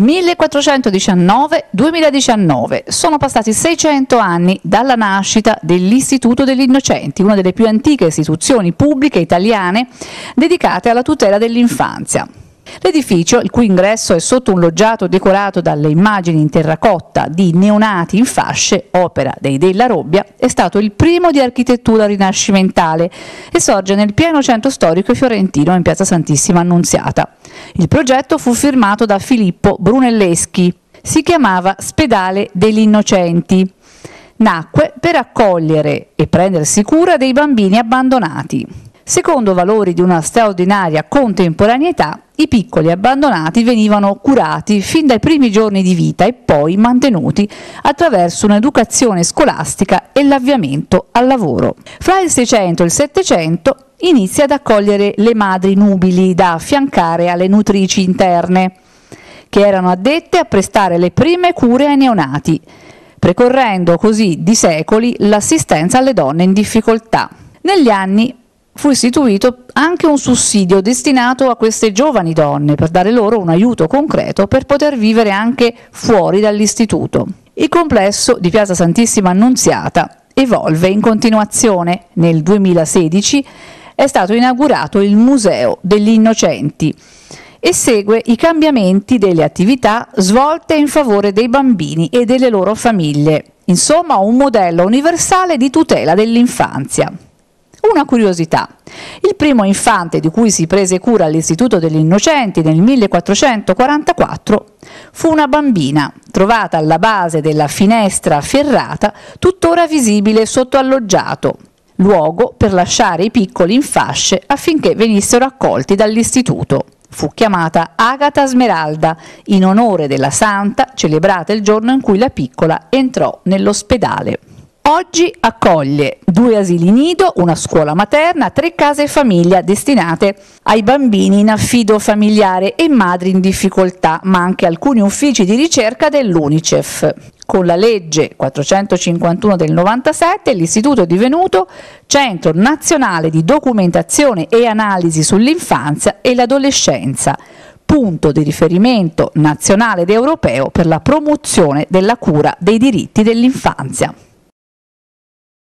1419-2019 sono passati 600 anni dalla nascita dell'Istituto degli Innocenti, una delle più antiche istituzioni pubbliche italiane dedicate alla tutela dell'infanzia. L'edificio, il cui ingresso è sotto un loggiato decorato dalle immagini in terracotta di neonati in fasce, opera dei Della Robbia, è stato il primo di architettura rinascimentale e sorge nel pieno centro storico fiorentino in piazza Santissima Annunziata. Il progetto fu firmato da Filippo Brunelleschi. Si chiamava Spedale degli Innocenti. Nacque per accogliere e prendersi cura dei bambini abbandonati. Secondo valori di una straordinaria contemporaneità, i piccoli abbandonati venivano curati fin dai primi giorni di vita e poi mantenuti attraverso un'educazione scolastica e l'avviamento al lavoro. Fra il 600 e il 700 inizia ad accogliere le madri nubili da affiancare alle nutrici interne, che erano addette a prestare le prime cure ai neonati, precorrendo così di secoli l'assistenza alle donne in difficoltà. Negli anni fu istituito anche un sussidio destinato a queste giovani donne per dare loro un aiuto concreto per poter vivere anche fuori dall'istituto. Il complesso di Piazza Santissima Annunziata evolve in continuazione. Nel 2016 è stato inaugurato il Museo degli Innocenti e segue i cambiamenti delle attività svolte in favore dei bambini e delle loro famiglie. Insomma, un modello universale di tutela dell'infanzia. Una curiosità. Il primo infante di cui si prese cura all'Istituto degli Innocenti nel 1444 fu una bambina trovata alla base della finestra ferrata, tuttora visibile sotto alloggiato, luogo per lasciare i piccoli in fasce affinché venissero accolti dall'istituto. Fu chiamata Agata Smeralda in onore della santa celebrata il giorno in cui la piccola entrò nell'ospedale. Oggi accoglie due asili nido, una scuola materna, tre case famiglia destinate ai bambini in affido familiare e madri in difficoltà, ma anche alcuni uffici di ricerca dell'UNICEF. Con la legge 451 del 97 l'istituto è divenuto Centro Nazionale di Documentazione e Analisi sull'infanzia e l'adolescenza, punto di riferimento nazionale ed europeo per la promozione della cura dei diritti dell'infanzia.